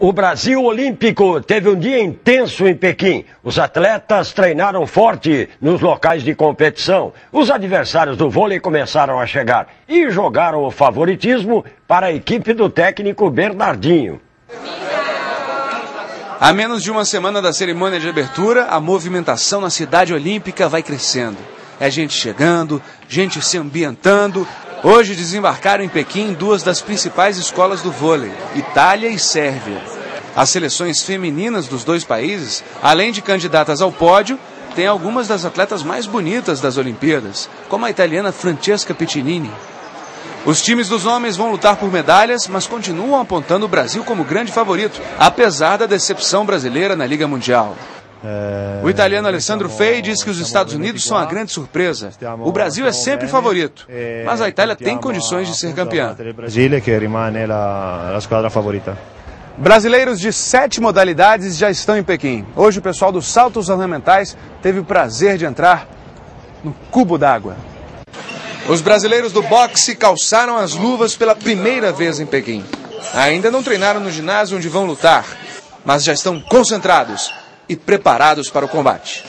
O Brasil Olímpico teve um dia intenso em Pequim. Os atletas treinaram forte nos locais de competição. Os adversários do vôlei começaram a chegar e jogaram o favoritismo para a equipe do técnico Bernardinho. A menos de uma semana da cerimônia de abertura, a movimentação na cidade olímpica vai crescendo. É gente chegando, gente se ambientando, Hoje desembarcaram em Pequim duas das principais escolas do vôlei, Itália e Sérvia. As seleções femininas dos dois países, além de candidatas ao pódio, têm algumas das atletas mais bonitas das Olimpíadas, como a italiana Francesca Pettinini. Os times dos homens vão lutar por medalhas, mas continuam apontando o Brasil como grande favorito, apesar da decepção brasileira na Liga Mundial. O italiano Alessandro Fei diz que os Estados Unidos são a grande surpresa. O Brasil é sempre favorito, mas a Itália tem condições de ser campeã. Brasileiros de sete modalidades já estão em Pequim. Hoje o pessoal dos saltos ornamentais teve o prazer de entrar no cubo d'água. Os brasileiros do boxe calçaram as luvas pela primeira vez em Pequim. Ainda não treinaram no ginásio onde vão lutar, mas já estão concentrados e preparados para o combate.